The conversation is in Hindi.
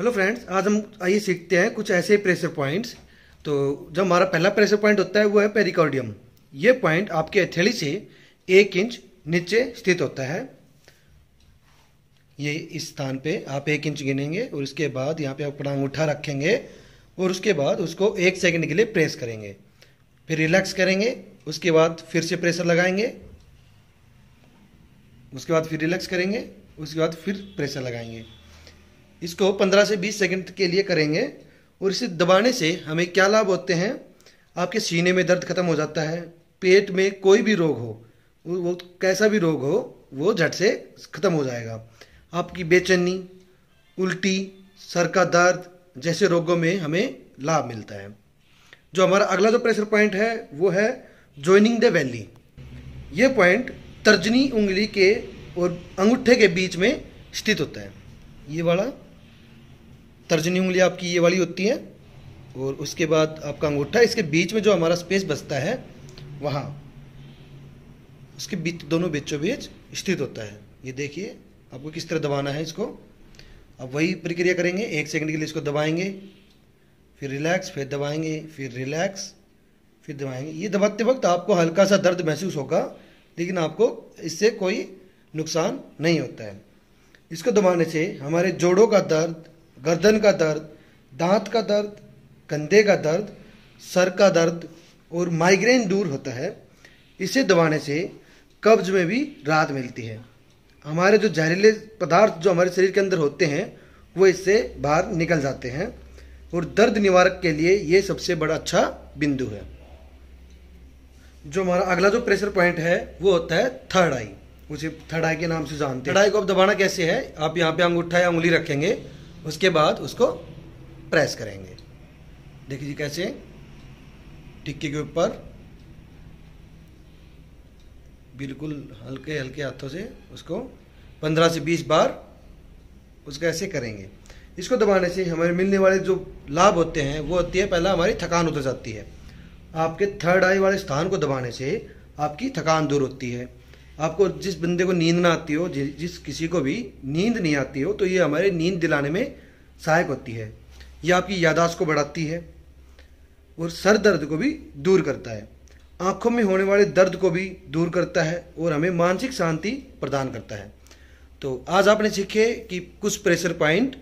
हेलो फ्रेंड्स आज हम आइए सीखते हैं कुछ ऐसे प्रेशर पॉइंट्स तो जो हमारा पहला प्रेशर पॉइंट होता है, वो है पेरिकॉर्डियम ये पॉइंट आपके हथेली से एक इंच नीचे स्थित होता है। ये इस स्थान पे आप एक इंच गिनेंगे और उसके बाद यहाँ पे आप अपना अंगूठा रखेंगे और उसके बाद उसको एक सेकंड के लिए प्रेस करेंगे। फिर रिलैक्स करेंगे, उसके बाद फिर से प्रेशर लगाएँगे, उसके बाद फिर रिलैक्स करेंगे, उसके बाद फिर प्रेशर लगाएँगे। इसको 15 से 20 सेकंड के लिए करेंगे और इसे दबाने से हमें क्या लाभ होते हैं? आपके सीने में दर्द खत्म हो जाता है, पेट में कोई भी रोग हो, वो कैसा भी रोग हो, वो झट से खत्म हो जाएगा। आपकी बेचैनी, उल्टी, सर का दर्द, जैसे रोगों में हमें लाभ मिलता है। जो हमारा अगला जो प्रेशर पॉइंट है, वो है ज्वाइनिंग द वैली ये पॉइंट तर्जनी उंगली के और अंगूठे के बीच में स्थित होता है। ये वाला तर्जनी उंगली आपकी ये वाली होती है, और उसके बाद आपका अंगूठा, इसके बीच में जो हमारा स्पेस बचता है, वहाँ, उसके बीच, दोनों बीचों बीच स्थित होता है। ये देखिए, आपको किस तरह दबाना है इसको। अब वही प्रक्रिया करेंगे, एक सेकंड के लिए इसको दबाएँगे, फिर रिलैक्स फिर दबाएँगे, फिर रिलैक्स फिर दबाएँगे। ये दबाते वक्त आपको हल्का सा दर्द महसूस होगा, लेकिन आपको इससे कोई नुकसान नहीं होता है। इसको दबाने से हमारे जोड़ों का दर्द गर्दन का दर्द, दांत का दर्द, कंधे का दर्द, सर का दर्द और माइग्रेन दूर होता है, इसे दबाने से कब्ज में भी राहत मिलती है। हमारे जो जहरीले पदार्थ जो हमारे शरीर के अंदर होते हैं, वो इससे बाहर निकल जाते हैं और दर्द निवारक के लिए ये सबसे बड़ा अच्छा बिंदु है। जो हमारा अगला जो प्रेशर पॉइंट है, वो होता है थर्ड आई उसे थर्ड आई के नाम से जानते हैं। थर्ड आई को अब दबाना कैसे है? आप यहाँ पे अंगूठा या उंगली रखेंगे उसके बाद उसको प्रेस करेंगे। देखिए कैसे? टिक्की के ऊपर बिल्कुल हल्के हल्के हाथों से उसको 15 से 20 बार उसको ऐसे करेंगे। इसको दबाने से हमारे मिलने वाले जो लाभ होते हैं, वो होती है पहला हमारी थकान उतर जाती है। आपके थर्ड आई वाले स्थान को दबाने से आपकी थकान दूर होती है। आपको जिस बंदे को नींद ना आती हो जिस किसी को भी नींद नहीं आती हो तो ये हमारे नींद दिलाने में सहायक होती है। यह आपकी यादाश्त को बढ़ाती है और सर दर्द को भी दूर करता है। आँखों में होने वाले दर्द को भी दूर करता है और हमें मानसिक शांति प्रदान करता है। तो आज आपने सीखे कि कुछ प्रेशर पॉइंट